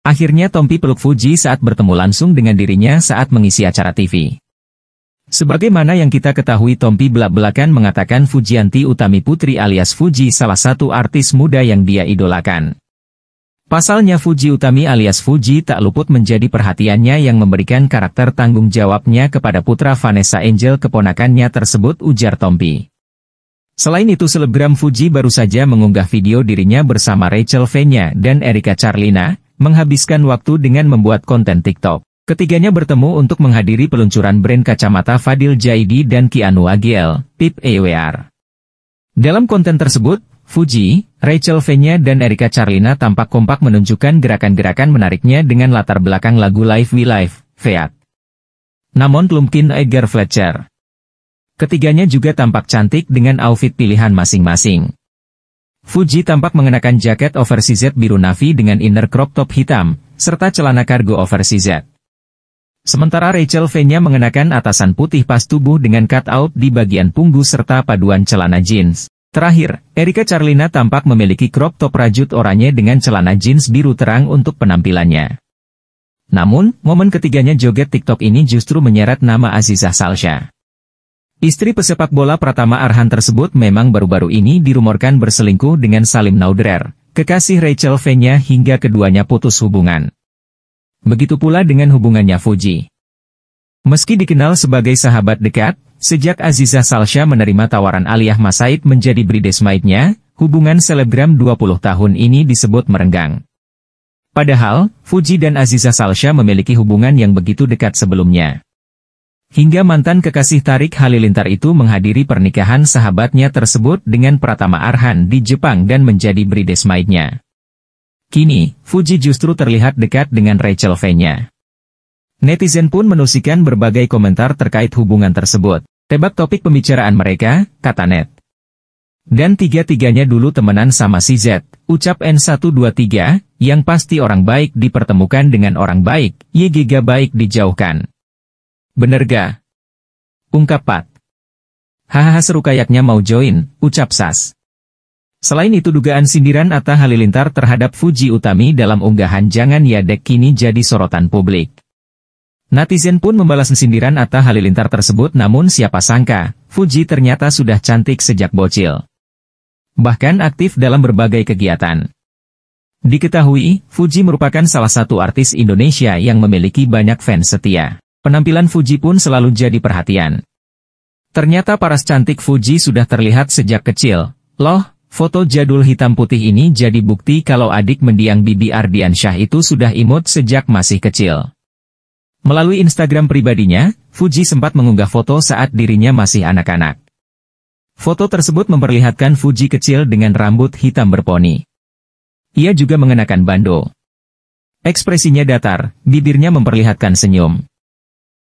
Akhirnya Tompi peluk Fuji saat bertemu langsung dengan dirinya saat mengisi acara TV. Sebagaimana yang kita ketahui Tompi belak-belakan mengatakan Fujianti Utami Putri alias Fuji salah satu artis muda yang dia idolakan. Pasalnya Fuji Utami alias Fuji tak luput menjadi perhatiannya yang memberikan karakter tanggung jawabnya kepada putra Vanessa Angel keponakannya tersebut ujar Tompi. Selain itu selebgram Fuji baru saja mengunggah video dirinya bersama Rachel Fenya dan Erika Charlina, menghabiskan waktu dengan membuat konten TikTok. Ketiganya bertemu untuk menghadiri peluncuran brand kacamata Fadil Jaidi dan Kianu Agiel, PIP EWR. Dalam konten tersebut, Fuji, Rachel Fenya dan Erika Charlina tampak kompak menunjukkan gerakan-gerakan menariknya dengan latar belakang lagu Live We Live, Fiat. Namun Plumpkin Edgar Fletcher. Ketiganya juga tampak cantik dengan outfit pilihan masing-masing. Fuji tampak mengenakan jaket oversized biru navy dengan inner crop top hitam, serta celana kargo oversized. Sementara Rachel V-nya mengenakan atasan putih pas tubuh dengan cut-out di bagian punggung serta paduan celana jeans. Terakhir, Erika Charlina tampak memiliki crop top rajut oranye dengan celana jeans biru terang untuk penampilannya. Namun, momen ketiganya joget TikTok ini justru menyeret nama Azizah Salsha. Istri pesepak bola Pratama Arhan tersebut memang baru-baru ini dirumorkan berselingkuh dengan Salim Naudrer, kekasih Rachel V-nya hingga keduanya putus hubungan. Begitu pula dengan hubungannya Fuji. Meski dikenal sebagai sahabat dekat, sejak Aziza Salsha menerima tawaran Aliyah Masaid menjadi bridesmaidnya, hubungan selebgram 20 tahun ini disebut merenggang. Padahal, Fuji dan Aziza Salsha memiliki hubungan yang begitu dekat sebelumnya. Hingga mantan kekasih Tarik Halilintar itu menghadiri pernikahan sahabatnya tersebut dengan Pratama Arhan di Jepang dan menjadi bridesmaidnya. Kini, Fuji justru terlihat dekat dengan Rachel V-nya. Netizen pun menusikan berbagai komentar terkait hubungan tersebut. Tebak topik pembicaraan mereka, kata Net. Dan tiga-tiganya dulu temenan sama si Z, ucap N123, yang pasti orang baik dipertemukan dengan orang baik, YGG baik dijauhkan. Bener ga? Ungkap Pat. Hahaha seru kayaknya mau join, ucap Sas. Selain itu dugaan sindiran Atta Halilintar terhadap Fuji Utami dalam unggahan Jangan Ya Dek kini jadi sorotan publik. Netizen pun membalas sindiran Atta Halilintar tersebut namun siapa sangka, Fuji ternyata sudah cantik sejak bocil. Bahkan aktif dalam berbagai kegiatan. Diketahui, Fuji merupakan salah satu artis Indonesia yang memiliki banyak fans setia. Penampilan Fuji pun selalu jadi perhatian. Ternyata paras cantik Fuji sudah terlihat sejak kecil. Loh, Foto jadul hitam putih ini jadi bukti kalau adik mendiang Bibi Ardiansyah itu sudah imut sejak masih kecil. Melalui Instagram pribadinya, Fuji sempat mengunggah foto saat dirinya masih anak-anak. Foto tersebut memperlihatkan Fuji kecil dengan rambut hitam berponi. Ia juga mengenakan bando. Ekspresinya datar, bibirnya memperlihatkan senyum.